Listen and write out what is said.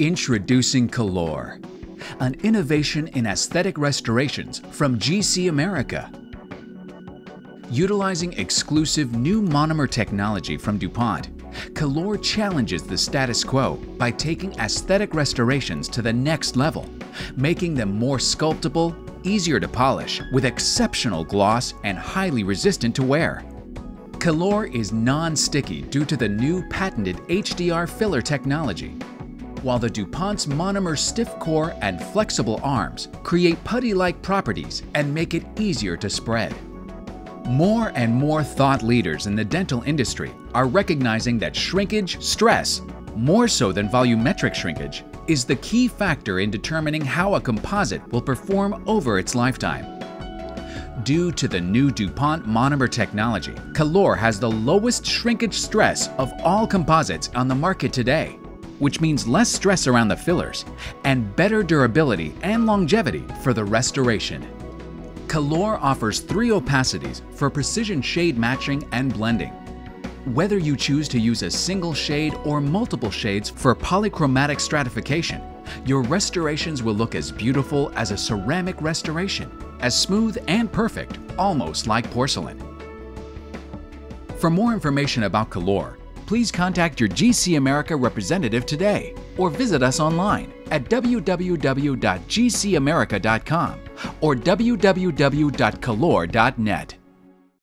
Introducing KALORE, an innovation in aesthetic restorations from GC America. Utilizing exclusive new monomer technology from DuPont, KALORE challenges the status quo by taking aesthetic restorations to the next level, making them more sculptable, easier to polish, with exceptional gloss and highly resistant to wear. KALORE is non-sticky due to the new patented HDR filler technology while the DuPont's monomer stiff core and flexible arms create putty-like properties and make it easier to spread. More and more thought leaders in the dental industry are recognizing that shrinkage stress, more so than volumetric shrinkage, is the key factor in determining how a composite will perform over its lifetime. Due to the new DuPont monomer technology, KALORE has the lowest shrinkage stress of all composites on the market today which means less stress around the fillers and better durability and longevity for the restoration. KALORE offers three opacities for precision shade matching and blending. Whether you choose to use a single shade or multiple shades for polychromatic stratification, your restorations will look as beautiful as a ceramic restoration, as smooth and perfect, almost like porcelain. For more information about KALORE, please contact your GC America representative today or visit us online at www.gcamerica.com or www.kalore.net.